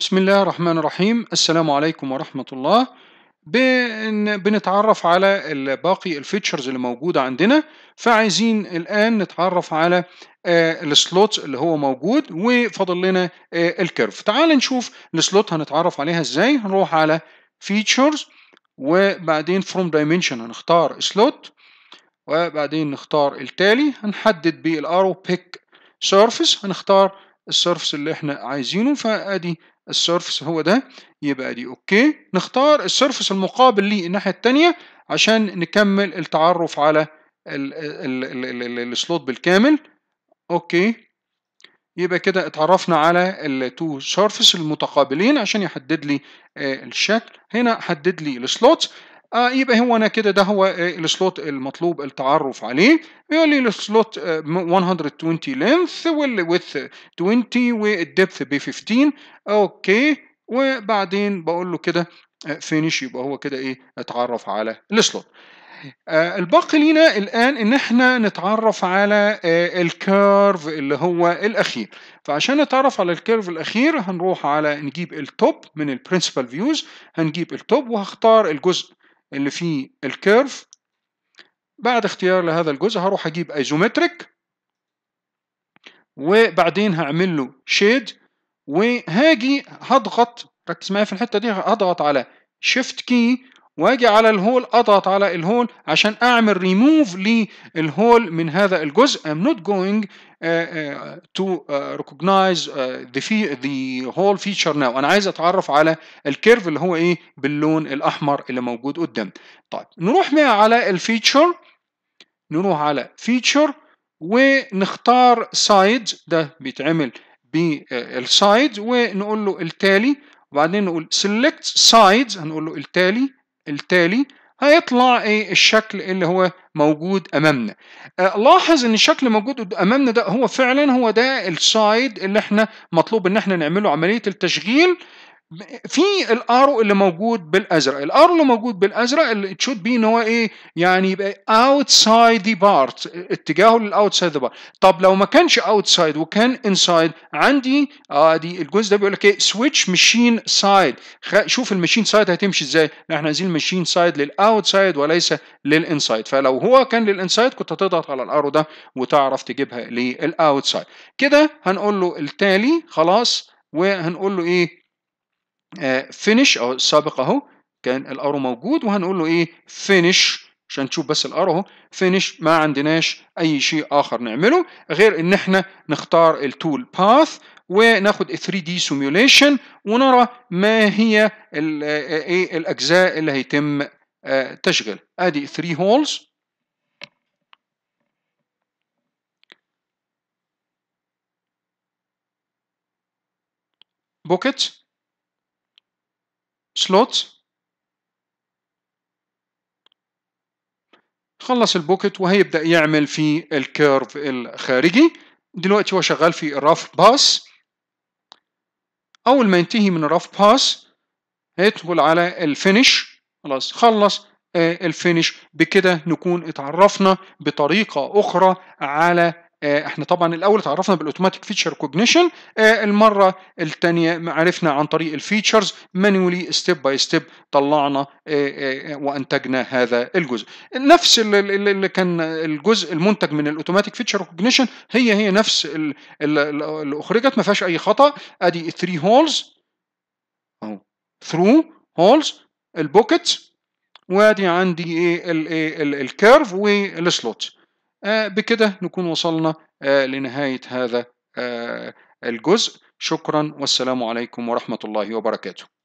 بسم الله الرحمن الرحيم السلام عليكم ورحمة الله بن بنتعرف على باقي ال features اللي موجودة عندنا فعايزين الآن نتعرف على ال slot اللي هو موجود وفاضل لنا ال curve تعال نشوف ال slot هنتعرف عليها إزاي هنروح على features وبعدين from dimension هنختار slot وبعدين نختار التالي هنحدد بال arrow pick surface هنختار ال surface اللي إحنا عايزينه فأدي ال surface هو ده يبقى دي okay. نختار ال surface المقابل ليه الناحية الثانية عشان نكمل التعرف على ال- ال- ال- ال- ال- ال slot بالكامل. okay. يبقى كده اتعرفنا على ال two surface المتقابلين عشان يحدد لي آه، الشكل. هنا حدد لي ال slot. آه يبقى هو أنا كده ده هو آه، ال slot المطلوب التعرف عليه. يقول لي ال slot آه، 120 length وال width 20 وال depth ب 15 okay. وبعدين بقول له كده finish يبقى هو كده إيه اتعرف على ال slot. آه، الباقي لينا الآن إن إحنا نتعرف على آه، ال curve اللي هو الأخير. فعشان نتعرف على ال curve الأخير هنروح على نجيب ال top من ال principal views هنجيب ال top وهختار الجزء اللي فيه ال curve بعد اختيار لهذا الجزء هروح أجيب isometric وبعدين هعمل له shade وهاجي هضغط ركز معايا في الحتة دي هضغط على shift key وأجي على ال hole أضغط على ال hole عشان أعمل ريموف للهول من هذا الجزء. Going uh, uh, to uh, recognize uh, the, fee- the whole feature now. أنا عايز أتعرف على ال curve اللي هو إيه؟ باللون الأحمر اللي موجود قدام. طيب نروح بقى على ال feature نروح على feature ونختار side ده بيتعمل بال side ونقول له التالي وبعدين نقول select sides هنقول له التالي التالي هيطلع إيه الشكل اللي هو موجود أمامنا. آه، لاحظ إن الشكل موجود أمامنا ده هو فعلا هو ده ال side اللي إحنا مطلوب إن إحنا نعمله عملية التشغيل. في ال arrow اللي موجود بالأزرق. ال arrow اللي موجود بالأزرق اللي should be إن هو إيه؟ يعني يبقى outside the part اتجاهه لل outside the part طب لو ما كانش outside وكان inside عندي آه دي الجزء ده بيقول لك إيه؟ machine side. خ- شوف ال machine side هتمشي إزاي. إحنا عايزين ال machine side لل outside وليس لل inside فلو هو كان لل inside كنت هتضغط على ال arrow ده وتعرف تجيبها لل outside كده هنقول له التالي خلاص وهنقول له إيه؟ finish أو السابق أهو كان ال arrow موجود وهنقول له إيه؟ finish عشان تشوف بس ال arrow أهو. finish ما عندناش أي شيء آخر نعمله غير إن إحنا نختار ال tool path وناخد 3 D simulation ونرى ما هي ال- آه، إيه الأجزاء اللي هيتم آه، تشغيل أدي 3 holes pocket slot. خلص ال pocket وهيبدأ يعمل في ال curve الخارجي. دلوقتي هو شغال في ال rough pass. أول ما ينتهي من ال rough pass هيدخل على ال finish. خلاص خلص آه، ال finish. بكده نكون اتعرفنا بطريقة أخرى على إحنا طبعا الأول اتعرفنا بال automatic feature recognition المرة الثانية عرفنا عن طريق ال features manually step by step طلعنا آه، آه، وأنتجنا هذا الجزء. نفس ال- ال- اللي كان الجزء المنتج من ال automatic feature recognition هي هي نفس ال- ال- ال- اللي أخرجت ما فيهاش أي خطأ. أدي 3 holes اهو through holes ال pocket وأدي عندي إيه ال- إيه ال- ال curve وال slot. آه، بكده نكون وصلنا آه، لنهاية هذا آه، الجزء. شكرا والسلام عليكم ورحمة الله وبركاته.